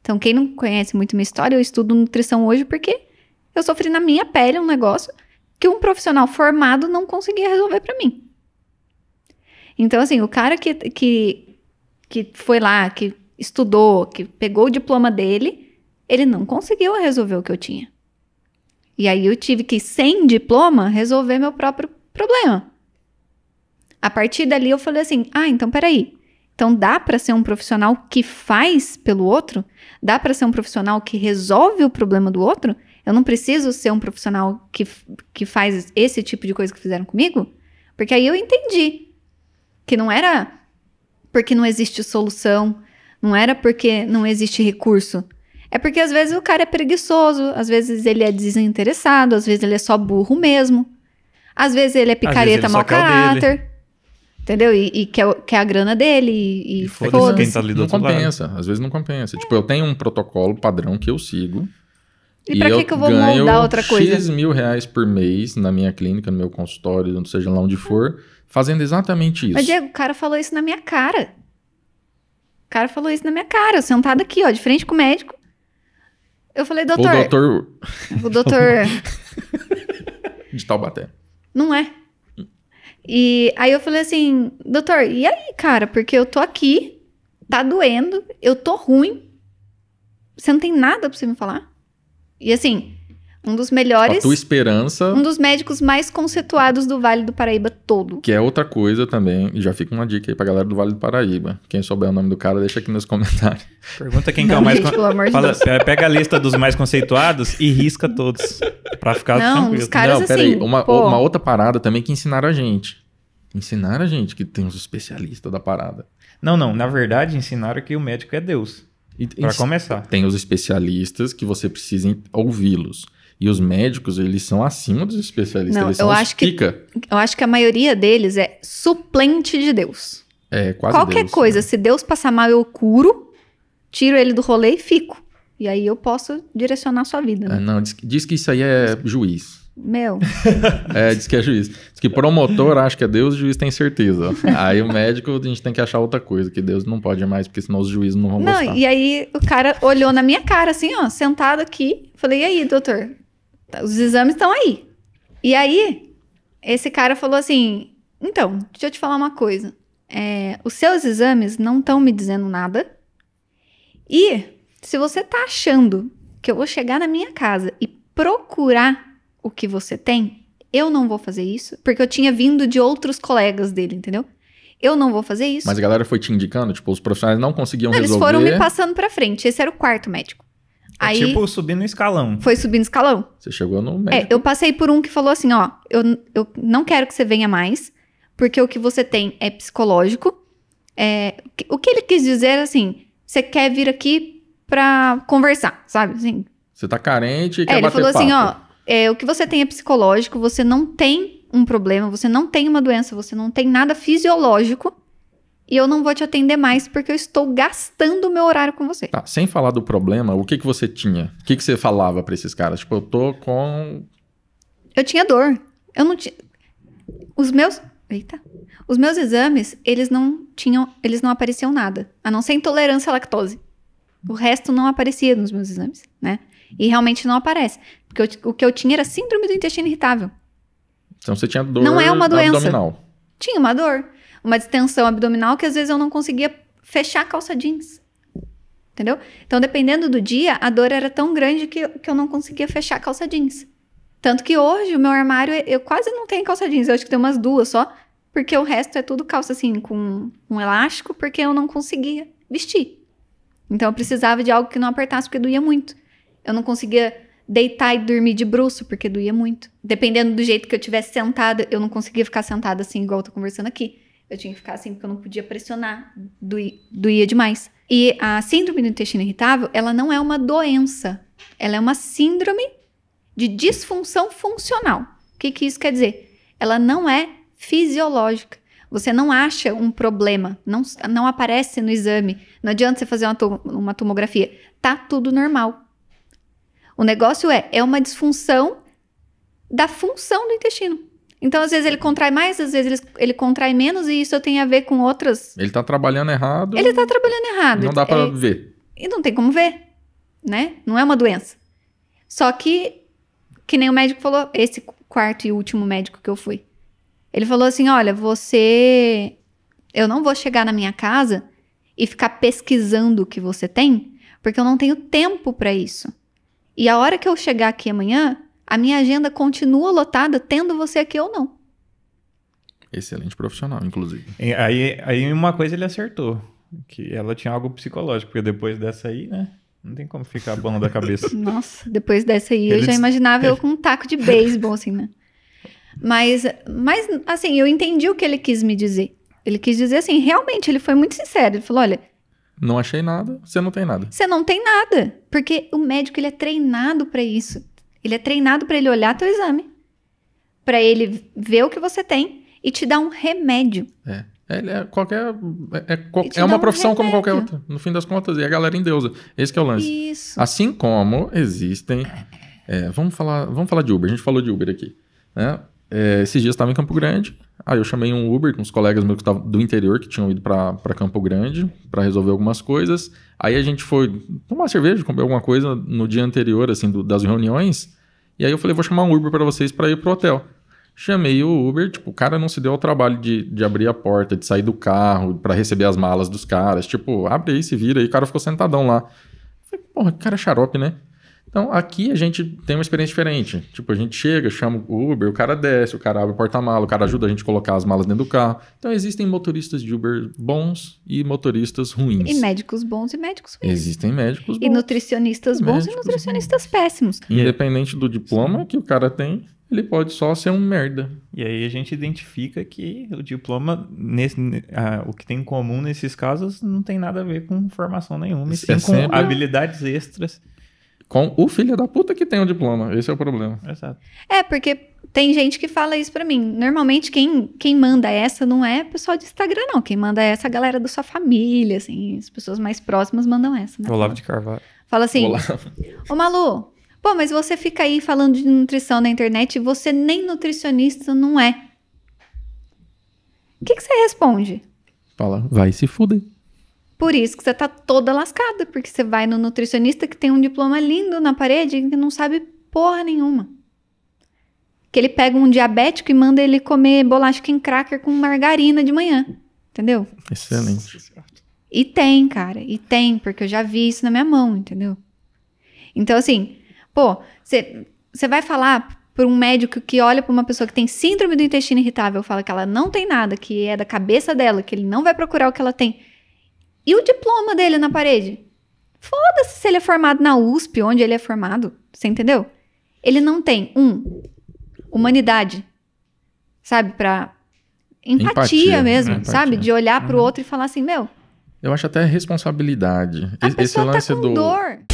Então, quem não conhece muito minha história, eu estudo nutrição hoje porque eu sofri na minha pele um negócio que um profissional formado não conseguia resolver para mim. Então, assim, o cara que, que, que foi lá, que estudou, que pegou o diploma dele, ele não conseguiu resolver o que eu tinha. E aí eu tive que, sem diploma, resolver meu próprio problema. A partir dali eu falei assim: ah, então peraí. Então dá para ser um profissional que faz pelo outro? Dá para ser um profissional que resolve o problema do outro? Eu não preciso ser um profissional que, que faz esse tipo de coisa que fizeram comigo? Porque aí eu entendi que não era porque não existe solução, não era porque não existe recurso. É porque às vezes o cara é preguiçoso, às vezes ele é desinteressado, às vezes ele é só burro mesmo. Às vezes ele é picareta, mau caráter. Entendeu? E, e quer, quer a grana dele e, e foda quem tá ali do não compensa. Lado. Às vezes não compensa. É. Tipo, eu tenho um protocolo padrão que eu sigo. E, e pra que, que eu vou moldar outra coisa? X mil reais por mês na minha clínica, no meu consultório, não seja lá onde for, fazendo exatamente isso. Mas, Diego, o cara falou isso na minha cara. O cara falou isso na minha cara, eu sentado aqui, ó, de frente com o médico. Eu falei, doutor. O doutor. O doutor. de Taubaté. Não é. E aí eu falei assim, doutor, e aí, cara? Porque eu tô aqui, tá doendo, eu tô ruim. Você não tem nada pra você me falar? E assim, um dos melhores. A tua esperança. Um dos médicos mais conceituados do Vale do Paraíba todo. Que é outra coisa também. E já fica uma dica aí pra galera do Vale do Paraíba. Quem souber o nome do cara, deixa aqui nos comentários. Pergunta quem não, que é o mais. Gente, pelo amor Fala, de Deus. Pega a lista dos mais conceituados e risca todos. Pra ficar não, tranquilo. Os caras, não, peraí. Assim, uma, uma outra parada também que ensinaram a gente. Ensinaram a gente que tem os especialistas da parada. Não, não. Na verdade, ensinaram que o médico é Deus. Para começar. Tem os especialistas que você precisa ouvi-los. E os médicos, eles são acima dos especialistas. Não, eles eu acho que Eu acho que a maioria deles é suplente de Deus. É, quase Qualquer Deus, coisa, né? se Deus passar mal, eu curo, tiro ele do rolê e fico. E aí eu posso direcionar a sua vida. Né? É, não, diz, diz, que isso aí é juiz. Meu. é, diz que é juiz. Diz que promotor acha que é Deus, o juiz tem certeza. Aí o médico, a gente tem que achar outra coisa, que Deus não pode mais, porque senão os juízes não vão não, gostar. E aí o cara olhou na minha cara, assim, ó, sentado aqui. Falei, e aí, doutor? Os exames estão aí. E aí, esse cara falou assim: então, deixa eu te falar uma coisa. É, os seus exames não estão me dizendo nada. E se você tá achando que eu vou chegar na minha casa e procurar o que você tem, eu não vou fazer isso, porque eu tinha vindo de outros colegas dele, entendeu? Eu não vou fazer isso. Mas a galera foi te indicando, tipo, os profissionais não conseguiam não, resolver. Eles foram me passando para frente. Esse era o quarto médico. É Aí, tipo subindo escalão. Foi subindo escalão. Você chegou no médico. É, eu passei por um que falou assim, ó, eu, eu não quero que você venha mais, porque o que você tem é psicológico. É, o que ele quis dizer assim, você quer vir aqui pra conversar, sabe? Assim, você tá carente e é, quer ele falou papo. assim, ó, é, o que você tem é psicológico, você não tem um problema, você não tem uma doença, você não tem nada fisiológico e eu não vou te atender mais porque eu estou gastando o meu horário com você. Tá, sem falar do problema, o que que você tinha? O que que você falava para esses caras? Tipo, eu tô com Eu tinha dor. Eu não tinha Os meus Eita. Os meus exames, eles não tinham, eles não apareciam nada, a não ser intolerância à lactose. O resto não aparecia nos meus exames, né? E realmente não aparece, porque eu, o que eu tinha era síndrome do intestino irritável. Então você tinha dor Não é uma doença. abdominal. Tinha uma dor uma distensão abdominal que às vezes eu não conseguia fechar a calça jeans. Entendeu? Então, dependendo do dia, a dor era tão grande que, que eu não conseguia fechar a calça jeans. Tanto que hoje o meu armário, eu quase não tenho calça jeans, eu acho que tem umas duas só, porque o resto é tudo calça assim, com um elástico, porque eu não conseguia vestir. Então eu precisava de algo que não apertasse, porque doía muito. Eu não conseguia deitar e dormir de bruço, porque doía muito. Dependendo do jeito que eu tivesse sentada, eu não conseguia ficar sentada assim, igual eu tô conversando aqui. Eu tinha que ficar assim, porque eu não podia pressionar, doía, demais. E a síndrome do intestino irritável, ela não é uma doença. Ela é uma síndrome de disfunção funcional. O que, que isso quer dizer? Ela não é fisiológica. Você não acha um problema, não, não aparece no exame. Não adianta você fazer uma, uma tomografia. Tá tudo normal. O negócio é, é uma disfunção da função do intestino. Então, às vezes ele contrai mais, às vezes ele, ele contrai menos, e isso tem a ver com outras. Ele tá trabalhando errado. Ele tá trabalhando errado. Não dá para é... ver. E não tem como ver. né? Não é uma doença. Só que, que nem o médico falou, esse quarto e último médico que eu fui. Ele falou assim: olha, você. Eu não vou chegar na minha casa e ficar pesquisando o que você tem, porque eu não tenho tempo para isso. E a hora que eu chegar aqui amanhã, a minha agenda continua lotada, tendo você aqui ou não. Excelente profissional, inclusive. Aí, aí uma coisa ele acertou, que ela tinha algo psicológico, porque depois dessa aí, né? Não tem como ficar bom da cabeça. Nossa, depois dessa aí eu já imaginava eu com um taco de beisebol, assim, né? Mas, mas, assim, eu entendi o que ele quis me dizer. Ele quis dizer assim, realmente, ele foi muito sincero. Ele falou, olha... Não achei nada, você não tem nada. Você não tem nada. Porque o médico, ele é treinado para isso. Ele é treinado para ele olhar teu exame. para ele ver o que você tem e te dar um remédio. É. É, é qualquer. É, é, é uma profissão um como qualquer outra. No fim das contas, e a galera em deusa. Esse é o lance. Isso. Assim como existem. É, vamos, falar, vamos falar de Uber. A gente falou de Uber aqui. Né? É, esses dias estava em Campo Grande. Aí eu chamei um Uber com uns colegas meus que estavam do interior que tinham ido para Campo Grande para resolver algumas coisas. Aí a gente foi tomar cerveja, comer alguma coisa no dia anterior, assim, do, das reuniões. E aí eu falei, vou chamar um Uber para vocês para ir pro hotel. Chamei o Uber, tipo, o cara não se deu ao trabalho de, de abrir a porta, de sair do carro para receber as malas dos caras. Tipo, abre aí, se vira. E o cara ficou sentadão lá. Falei, porra, que cara xarope, né? Então, aqui a gente tem uma experiência diferente. Tipo, a gente chega, chama o Uber, o cara desce, o cara abre o porta-mala, o cara ajuda a gente a colocar as malas dentro do carro. Então, existem motoristas de Uber bons e motoristas ruins. E médicos bons e médicos ruins. Existem médicos bons. E nutricionistas bons e nutricionistas bons. péssimos. Independente do diploma Sim. que o cara tem, ele pode só ser um merda. E aí a gente identifica que o diploma, nesse, ah, o que tem em comum nesses casos, não tem nada a ver com formação nenhuma, e sim é com sempre... habilidades extras. Com o filho da puta que tem o diploma. Esse é o problema. Exato. É, porque tem gente que fala isso para mim. Normalmente quem, quem manda essa não é pessoal de Instagram, não. Quem manda essa é a galera da sua família, assim. As pessoas mais próximas mandam essa, né? Olavo de Carvalho. Fala assim, ô Malu, Pô, mas você fica aí falando de nutrição na internet e você nem nutricionista não é. O que, que você responde? Fala, vai se fuder. Por isso que você tá toda lascada, porque você vai no nutricionista que tem um diploma lindo na parede e que não sabe porra nenhuma. Que ele pega um diabético e manda ele comer bolacha em cracker com margarina de manhã. Entendeu? Excelente. E tem, cara. E tem, porque eu já vi isso na minha mão, entendeu? Então, assim, Pô, você vai falar para um médico que olha para uma pessoa que tem síndrome do intestino irritável, fala que ela não tem nada, que é da cabeça dela, que ele não vai procurar o que ela tem. E o diploma dele na parede? Foda-se se ele é formado na USP, onde ele é formado. Você entendeu? Ele não tem, um, humanidade. Sabe? Pra empatia, empatia mesmo, né? sabe? De olhar pro uhum. outro e falar assim, meu. Eu acho até responsabilidade. A Esse lance tá com do. Dor